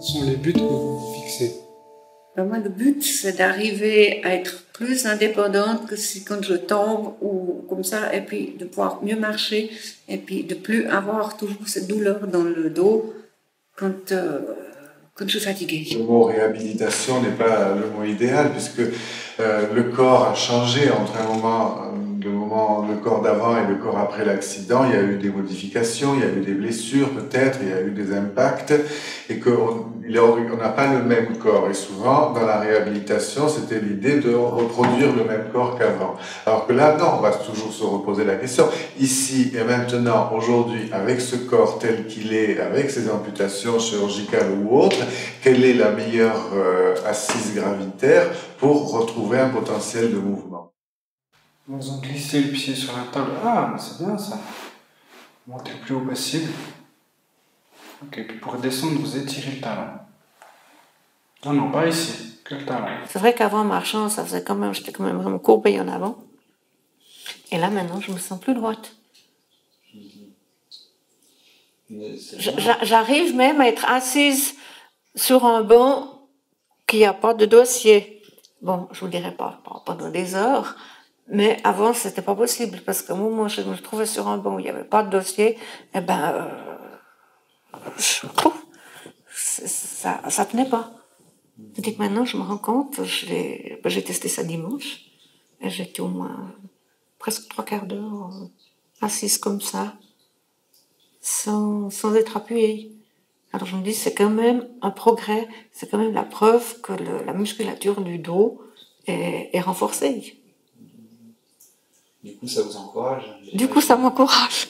Quels sont les buts que vous vous fixez Ben, moi, le but, c'est d'arriver à être plus indépendante que si quand je tombe ou comme ça, et puis de pouvoir mieux marcher, et puis de plus avoir toujours cette douleur dans le dos quand, euh, quand je suis fatiguée. Le mot réhabilitation n'est pas le mot idéal puisque euh, le corps a changé entre un moment, euh, le corps d'avant et le corps après l'accident. Il y a eu des modifications, il y a eu des blessures peut-être, il y a eu des impacts et qu'on on n'a pas le même corps. Et souvent, dans la réhabilitation, c'était l'idée de reproduire le même corps qu'avant. Alors que là, non, on va toujours se reposer la question. Ici et maintenant, aujourd'hui, avec ce corps tel qu'il est, avec ses amputations chirurgicales ou autres, quelle est la meilleure euh, assise gravitaire pour retrouver un potentiel de mouvement? Vous ont glissé le pied sur la table. Ah, c'est bien ça. Montez le plus haut possible. Ok, puis pour descendre, vous étirez le talon. Non, non, pas ici, que le talon. C'est vrai qu'avant, marchant, ça faisait quand même, j'étais quand même vraiment courbée en avant. Et là, maintenant, je me sens plus droite. J'arrive même à être assise sur un banc qui n'a pas de dossier. Bon, je vous dirais pas, pendant des heures, mais avant, c'était pas possible parce que moi, je me trouvais sur un banc où il n'y avait pas de dossier, eh ben, euh, ça, ça tenait pas. que maintenant, je me rends compte, ben, j'ai testé ça dimanche, et j'étais au moins presque trois quarts d'heure euh, assise comme ça, sans, sans être appuyée. Alors je me dis, c'est quand même un progrès, c'est quand même la preuve que la musculature du dos est, est renforcée. Du coup, ça vous encourage? Du coup, ça m'encourage.